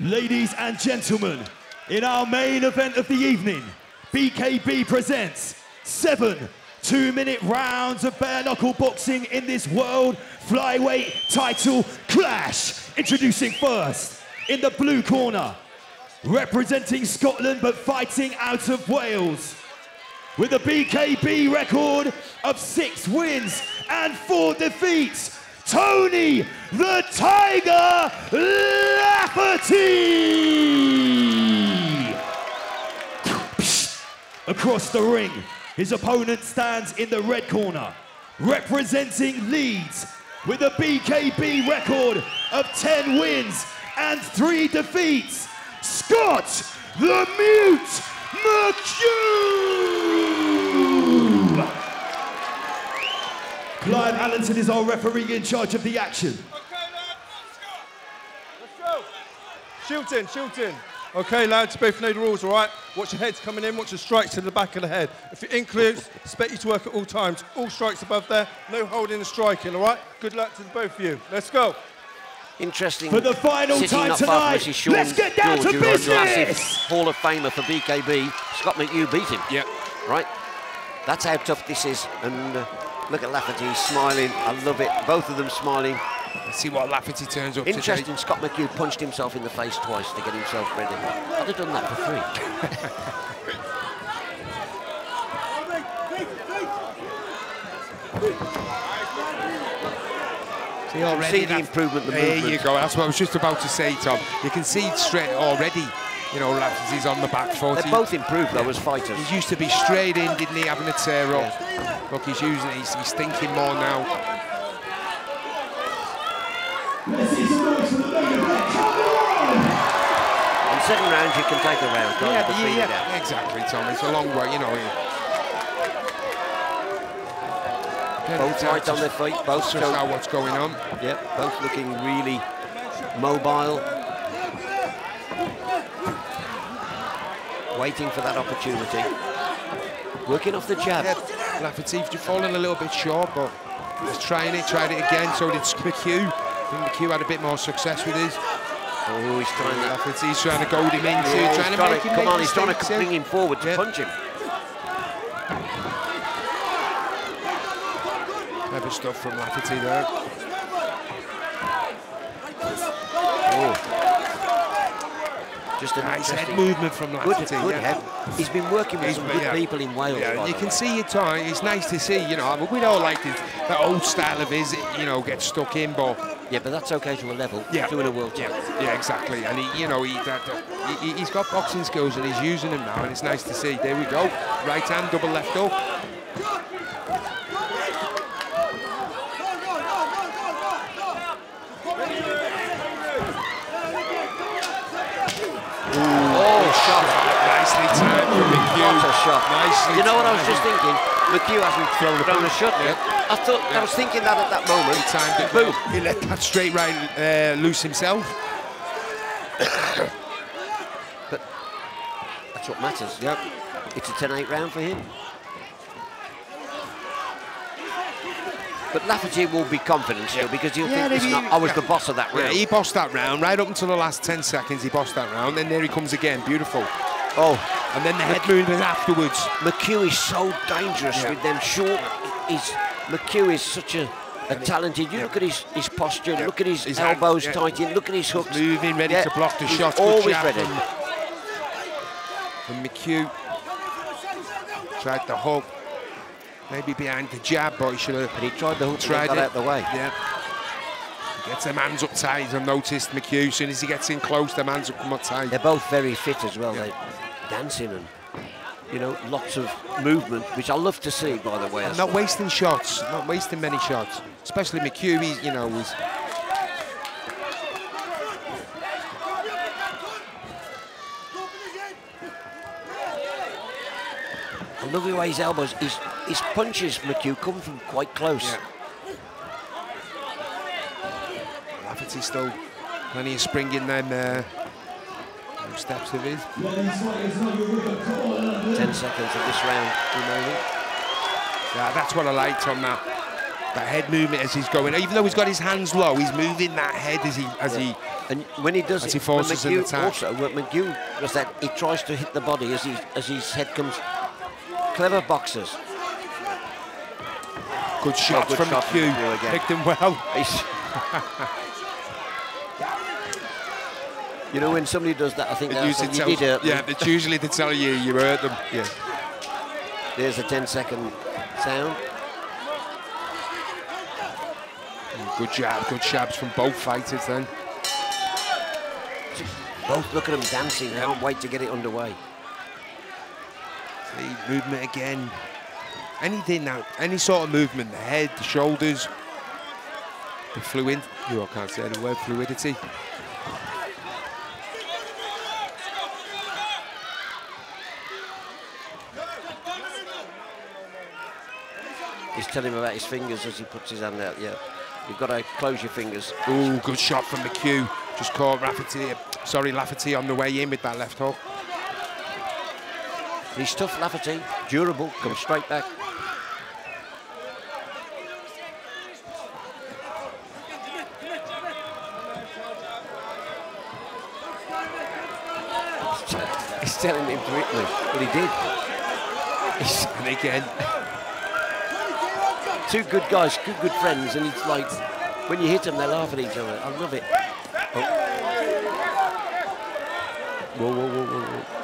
Ladies and gentlemen, in our main event of the evening, BKB presents seven two-minute rounds of bare knuckle boxing in this world flyweight title clash. Introducing first, in the blue corner, representing Scotland but fighting out of Wales, with a BKB record of six wins and four defeats, Tony the Tiger Lafferty! Across the ring, his opponent stands in the red corner, representing Leeds with a BKB record of 10 wins and three defeats, Scott the Mute McHugh! Clive Allenton is our referee in charge of the action. Okay, let's go. Shooting, shooting. Okay, lads, both know the rules, all right? Watch your heads coming in, watch the strikes to the back of the head. If you're in clears, expect you to work at all times. All strikes above there, no holding and striking, all right? Good luck to the both of you. Let's go. Interesting. For the final sitting time not far from tonight, us is Sean let's get down to George, who Roger Asif, business. Hall of Famer for BKB. Scott McHugh beat him. Yeah. Right? That's how tough this is. And uh, look at Lafferty, smiling. I love it. Both of them smiling. Let's see what Lafferty turns up to. Interesting, today. Scott McHugh punched himself in the face twice to get himself ready. I'd have done that for free. See already see the improvement, the there movement. you go. That's what I was just about to say, Tom. You can see straight already. You know, Lafferty's on the back foot. They're He- both improved, though, as fighters. He used to be straight in, didn't he, having a tear up. Look, he's using it. He's, he's thinking more now. In seven rounds, you can take a round. can't you, Yeah, to yeah, feel it out. yeah, exactly, Tom. It's a long way, you know. Both right on their feet, both Just know what's going on. Yep, both looking really mobile. Waiting for that opportunity. Working off the jab. Yeah, Lafferty falling a little bit short, but he's trying it, tried it again, so did McHugh. I think McHugh had a bit more success with his. Oh, he's trying to... Lafferty's trying to goad him into, Yeah, trying to make him come on, he's trying to bring him forward to Yeah. punch him. Clever stuff from Lafferty there. Just a Nice head movement from Good, Lafferty. good yeah. head. He's been working with He's- some good yeah. people in Wales. Yeah, you can way. see it, Tom. It's nice to see, you know, I mean, we don't like it, that old style of his, you know, get stuck in, but Yeah, but that's okay to a level. yeah, Doing a world yeah, yeah, exactly. And he, you know, he, that, that- he, he's got boxing skills and he's using them now, and it's nice to see. There we go, right hand, double left hook. Oh, shot. Nicely timed from McHugh. What a shot. Nicely you know what I was just thinking? McHugh hasn't thrown, thrown a shot yet. I thought, I was thinking that at that moment. He timed it. Boom. He let that straight right uh, loose himself. But that's what matters. Yep. It's a 10-8 round for him. But Lafferty will be confident still because he'll Yeah, think, maybe- listen, I was yeah. the boss of that Yeah, round. he bossed that round right up until the last 10 seconds. He bossed that round. Then there he comes again. Beautiful. oh, And then the head movement afterwards. McHugh is so dangerous Yeah. with them short. He's, McHugh is such a, a talented. You look at his, his posture, Yeah. look at his, His elbows yeah. tight in, look at his hooks. Moving, ready Yeah, to block the he's shot. Good Always jab ready. From, from McHugh. Tried the hook. Maybe behind the jab, but he should have And he tried the hook tried got it. out the way. Yeah. Gets them hands up tight. I've noticed McHugh. As soon as he gets in close, them hands will come up tight. They're both very fit as well. Yeah. They're dancing and, you know, lots of movement, which I love to see, by the way. Not wasting shots, not wasting many shots. Especially McHugh, he's, you know, he's love the way his elbows, his, his punches, McHugh, come from quite close. Yeah. Lafferty still plenty of spring in them, uh, steps of his. Ten seconds of this round remaining. Yeah, that's what I liked on that. That head movement as he's going. Even though he's got his hands low, he's moving that head as he as he And when he does As it, he forces an attack. also, what McHugh does that, he tries to hit the body as, he, as his head comes. Clever boxers. Good shots good from shot from McHugh. McHugh. Picked him well. You know, when somebody does that, I think It that's usually you tells- did hurt yeah, it's usually they tell you you hurt them. Yeah. There's a 10 second sound. Good jab, good jabs from both fighters then. Both look at them dancing. They can't wait to get it underway. Movement again. Anything now, any sort of movement, the head, the shoulders, the fluid, you I can't say the word, fluidity. He's telling him about his fingers as he puts his hand out. Yeah, you've got to close your fingers. Ooh, good shot from McHugh. Just caught Rafferty, sorry, Lafferty on the way in with that left hook. He's tough, Lafferty, durable, comes straight back. He's telling him to me, but he did. He's And again, two good guys, good good friends, and it's like when you hit them, they laugh at each other. I love it. Oh. Whoa, whoa, whoa, whoa, whoa.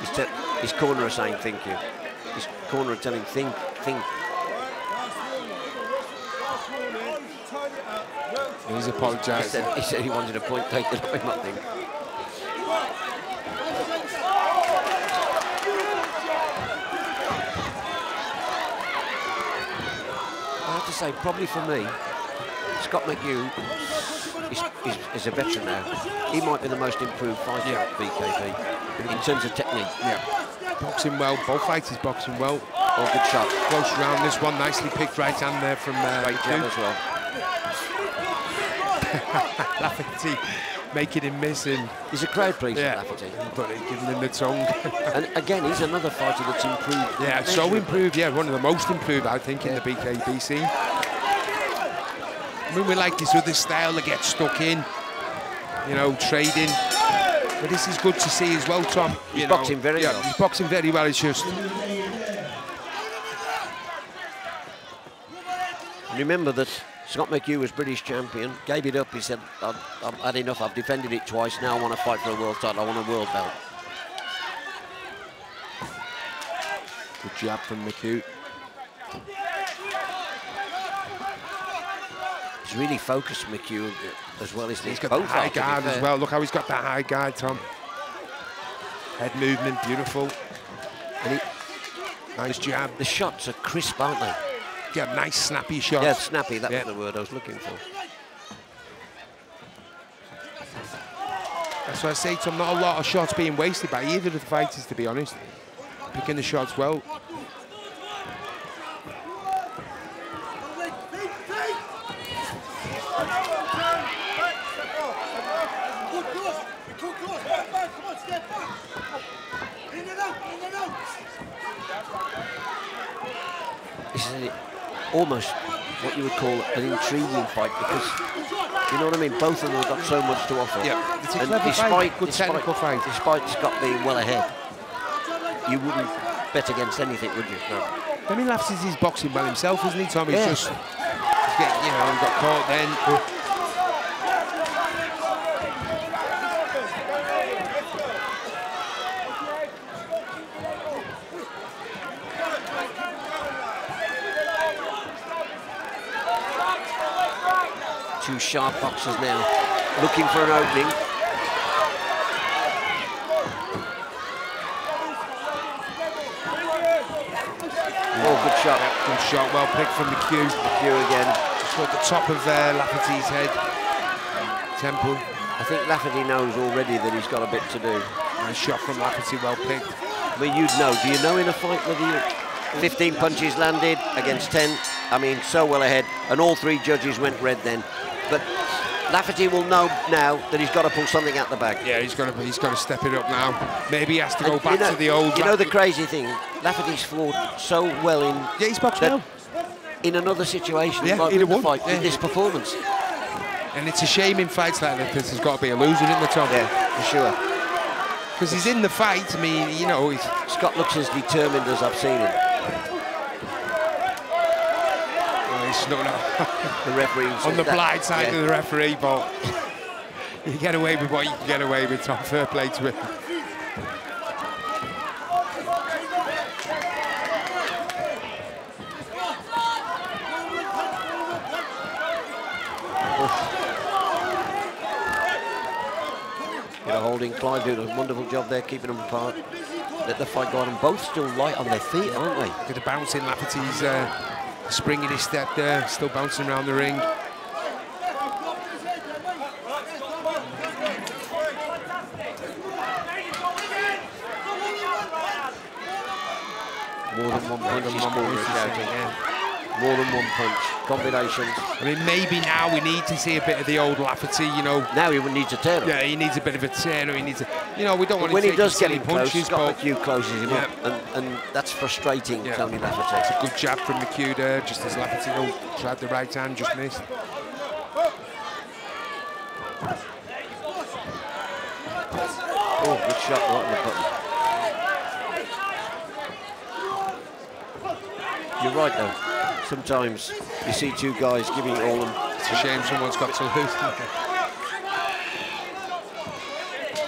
His, te- his corner is saying thank you. His corner are telling think, think. he's He said, he said he wanted a point taken him, I. I have to say, probably for me, Scott McHugh is, is, is a veteran now. He might be the most improved fighter Yeah. at BKB in terms of technique. Yeah. Boxing well, both fighters boxing well. Or good shot. Close round this one, nicely picked right hand there from uh, Great jab as well. Lafferty making him miss him. He's a crowd pleaser, yeah, Lafferty. but he giving him the tongue. And again, he's another fighter that's improved. yeah, so improved. Yeah, one of the most improved, I think, in the BKB scene. I mean, we like this other style that gets stuck in, you know, trading. But this is good to see as well, Tom. He's you know. boxing very yeah, well. He's boxing very well. It's just Remember that Scott McHugh was British champion, gave it up. He said, I've, I've had enough, I've defended it twice, now I want to fight for a world title, I want a world belt. good jab from McHugh. He's really focused, McHugh, as well as He's these got both the high are, to be guard as well. Look how he's got that high guard, Tom. Head movement, beautiful. He, Nice jab. the shots are crisp, aren't they? Yeah, nice snappy shot. Yeah, snappy, that Yeah. was the word I was looking for. That's why I say, Tom, not a lot of shots being wasted by either of the fighters, to be honest. Picking the shots well. This is almost what you would call an intriguing fight because, you know what I mean, both of them have got so much to offer. Yeah, it's a and clever despite, fight, good despite, technical fight. Despite Scott being well ahead, you wouldn't bet against anything, would you? No. I mean, Laughs is boxing well himself, isn't he, Tom? He's Yeah. just, he's getting, you know, he got caught then. Two sharp boxers now, looking for an opening. Oh, good shot. Good shot, well picked from McHugh. Hugh again. Just at the top of uh, Lafferty's head. Temple. I think Lafferty knows already that he's got a bit to do. Nice shot from Lafferty, well picked. I mean, you'd know. Do you know in a fight whether you 15 punches landed against 10? I mean, so well ahead, and all three judges went red then. Lafferty will know now that he's got to pull something out the bag. Yeah, he's got to he's got to step it up now. Maybe he has to go And back know, to the old. You know the crazy thing, Lafferty's fought so well in Yeah, he's boxed well. in another situation, Yeah, he'd have the fight Yeah. with this performance. And it's a shame in fights like this, there's got to be a loser in the top. Yeah, for sure. Because he's in the fight. I mean, you know, he's, Scott looks as determined as I've seen him. He's snuck out The referee on the that- blind side yeah. of the referee, but you get away with what you can get away with, Tom. Fair play to him. Bit of holding. Clive doing a wonderful job there, keeping them apart. Let the fight go on. And both still light on their feet, aren't they? Look at the bouncing. Lafferty's uh, springing his step there, still bouncing around the ring. More than one. More is than one more than shouting. yeah. More than one punch. Combinations. I mean, maybe now we need to see a bit of the old Lafferty, you know. Now he needs a turn. Yeah, he needs a bit of a turn, or he needs a, you know, we don't But want to when he does get him close, punches, Scott but McHugh closes him up, and, and that's frustrating, Yeah. Tony Lafferty. A good jab from McHugh there, just as Lafferty oh, tried the right hand, just missed. Oh, good shot right on the button. You're right, though. Sometimes you see two guys giving it all them. It's a shame someone's got to lose.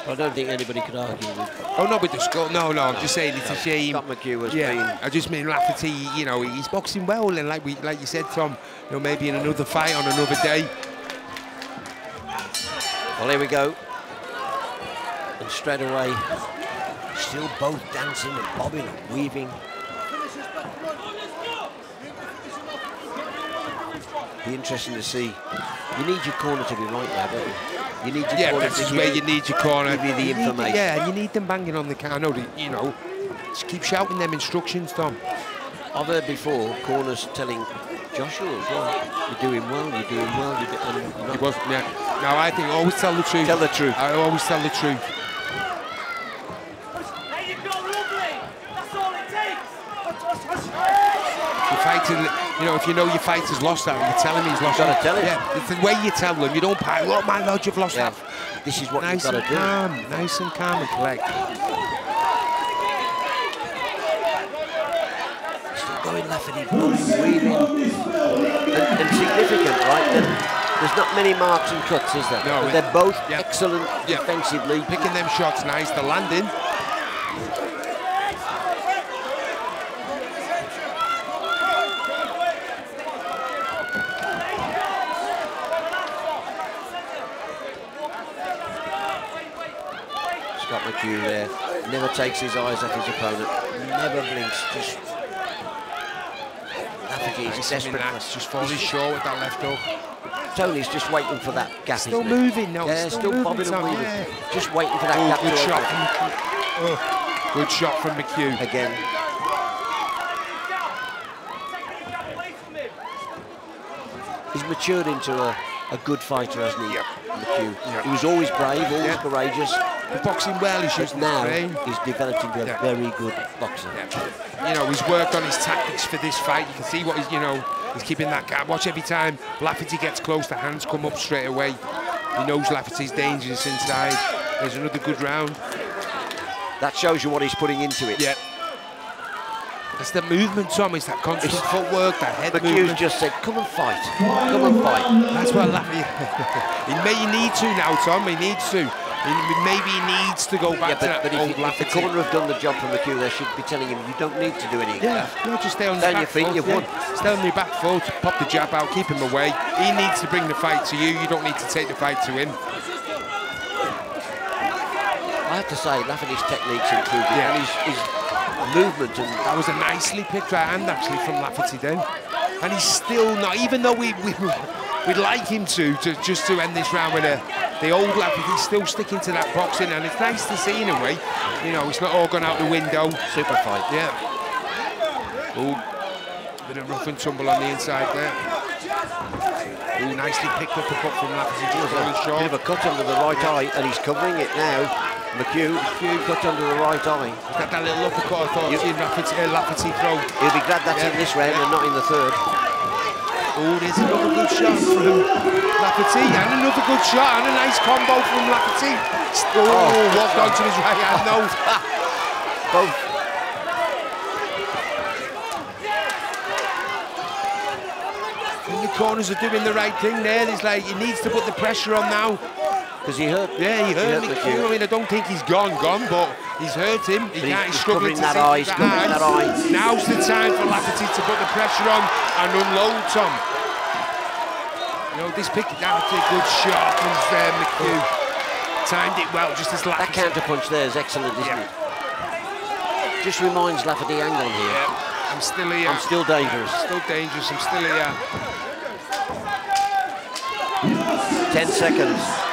I don't think anybody could argue with Oh, not with the score. No, no, I'm just saying it's a shame. Scott McHugh has Yeah, been I just mean Lafferty. You know, he's boxing well, and like we, like you said, Tom, you know, maybe in another fight on another day. Well, here we go. And straight away, still both dancing and bobbing and weaving. Be interesting to see. You need your corner to be right there, don't you? You need your Yeah, corner this to is where you- you need your corner. give you the need- information. yeah, and you need them banging on the car. No, the- you know, just keep shouting them instructions, Tom. I've heard before corners telling Joshua as well, you're doing well, you're doing well, you're doing and He not- was, yeah. No, I think always tell the truth. Tell the truth. I always tell the truth. There you go, lovely. That's all it takes. Your fighter, you know, if you know your fighter's lost out, you tell him he's lost Gotta out. tell him. Yeah, it's the way you tell them. You don't pile, oh my lord, you've lost Yeah. out. This is what Nice you've and got to do. calm, nice and calm and collect. Still going Lafferty, bobbing, weaving. And, and significant, right? That there's not many marks and cuts, is there? No, but they're both yeah. excellent Yeah. defensively. Picking them shots nice, the landing. Scott McHugh there. Never takes his eyes off his opponent. Never blinks. Just Lafferty is I mean, desperate. that's just falling short with that left hook. Tony's just waiting for that gap. Still isn't moving, no, Yeah, still, still moving, bobbing and Tom, weaving. yeah. Just waiting for that Oh, gap good shot from oh, Good shot from McHugh. Again, he's matured into a, a good fighter, hasn't he? Yep. McHugh. Yep. He was always brave, always Yeah. courageous. He's boxing well, eh? he's But now his brain. he's developed into a Yeah. very good boxer. Yeah. You know, he's worked on his tactics for this fight. You can see what he's, you know, he's keeping that gap. Watch every time Lafferty gets close, the hands come up straight away. He knows Lafferty's dangerous inside. There's another good round. That shows you what he's putting into it. Yeah. It's the movement, Tom. It's that constant It's- footwork, that head McHugh's movement. just said, come and fight. Come and fight. That's what Lafferty... he may need to now, Tom. He needs to. He, maybe he needs to go Yeah, back to but, that but old if, if the corner have done the job for McHugh, they should be telling him, you don't need to do anything. Yeah, no, just stay on Stay your back feet, foot. you've yeah. won. Stay on your back foot, pop the jab out, keep him away. He needs to bring the fight to you. You don't need to take the fight to him. I have to say, Lafferty's technique's improved. Yeah. And his, his movement and That was a nicely picked right hand actually from Lafferty then. And he's still not, even though we, we we'd like him to, to just to end this round with a the old Lafferty, he's still sticking to that boxing and it's nice to see in a way. You know, it's not all gone out the window. super fight. Yeah. Oh, bit of rough and tumble on the inside there. Oh, nicely picked up the cut from Lafferty, just falling Bit short. of a cut under the right eye, and he's covering it now. McHugh, McHugh cut under the right eye. Got that little uppercut I thought You- I'd Lafferty, uh, Lafferty throw. He'll be glad that's Yeah. in this round and not in the third. Oh, there's another good shot from Lafferty, and another good shot, and a nice combo from Lafferty. Oh, Oh, walked onto his right hand, no. Both. And the corners are doing the right thing there. It's like he needs to put the pressure on now. Because he hurt. Yeah, he hurt hurt McHugh. I mean, I don't think he's gone, gone, but he's hurt him. He he's he's struggling to that eye, he's covering that eye. Now's the time for Lafferty to put the pressure on and unload Tom. You know, this pick, that's a good shot from uh, McHugh. Timed it well, just as That Lafferty. counter punch there is excellent, isn't Yeah. it? Just reminds Lafferty, hang on here. Yeah, I'm still here. I'm still dangerous. Still dangerous, I'm still here. Ten seconds.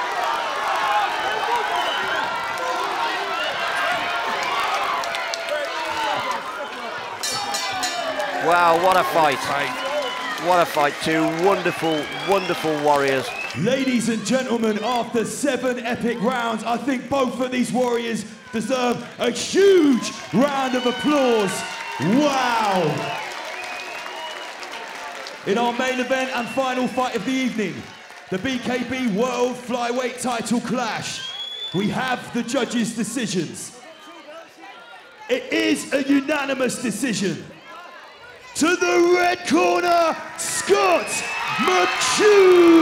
Wow, what a fight. What a fight. Two wonderful, wonderful warriors. Ladies and gentlemen, after seven epic rounds, I think both of these warriors deserve a huge round of applause. Wow! In our main event and final fight of the evening, the BKB World Flyweight title clash, we have the judges' decisions. It is a unanimous decision. To the red corner, Scott McHugh!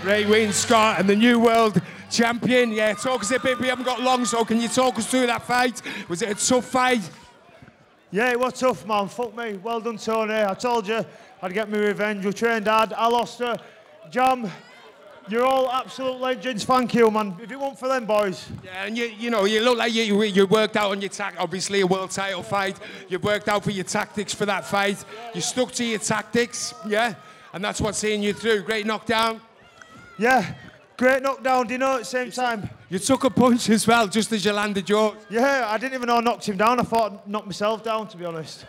Great win, Scott, and the new world champion. Yeah, talk us a bit. We haven't got long, so can you talk us through that fight? Was it a tough fight? Yeah, it was tough, man. Fuck me. Well done, Tony. I told you I'd get my revenge. We trained hard. I lost her. Jam, you're all absolute legends. Thank you, man. If it weren't for them boys. Yeah, and you, you know, you look like you, you, worked out on your tact. Obviously, a world title fight. You worked out for your tactics for that fight. You stuck to your tactics, yeah, and that's what's seeing you through. Great knockdown. Yeah, great knockdown, do you know, at the same time. You took a punch as well, just as you landed yours. Yeah, I didn't even know I knocked him down. I thought I knocked myself down, to be honest.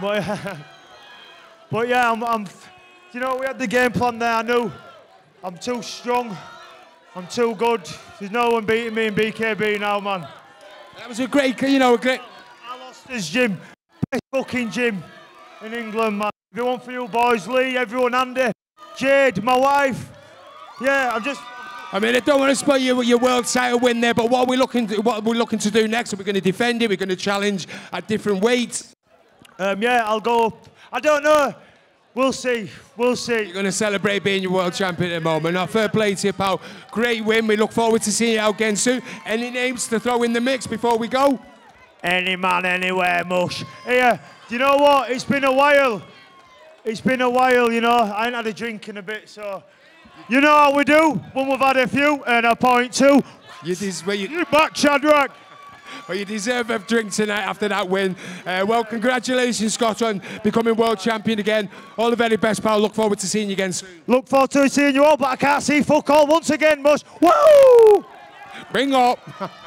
But, but yeah, I'm, I'm, you know, we had the game plan there. I knew I'm too strong. I'm too good. There's no one beating me in BKB now, man. That was a great, you know, a great. I lost this gym, best fucking gym in England, man. Everyone for you boys, Lee, everyone, Andy, Jade, my wife. Yeah, I'm just. I mean, I don't want to spoil your, your world title win there, but what are we looking to, what are we looking to do next? We're we going to defend it? We're going to challenge at different weights. Um, yeah, I'll go. up. I don't know. We'll see. We'll see. You're going to celebrate being your world champion at the moment. Now, fair play to you, pal. Great win. We look forward to seeing you out again soon. Any names to throw in the mix before we go? Any man, anywhere, mush. Here, uh, do you know what? It's been a while. It's been a while, you know. I ain't had a drink in a bit, so. You know how we do when we've had a few and a point two. You, des- well, you, You back, Shadrach. Well, you deserve a drink tonight after that win. Uh, well, congratulations, Scott, on becoming world champion again. All the very best, pal. Look forward to seeing you again soon. Look forward to seeing you all, but I can't see fuck all once again, mush. Woo! Bring up.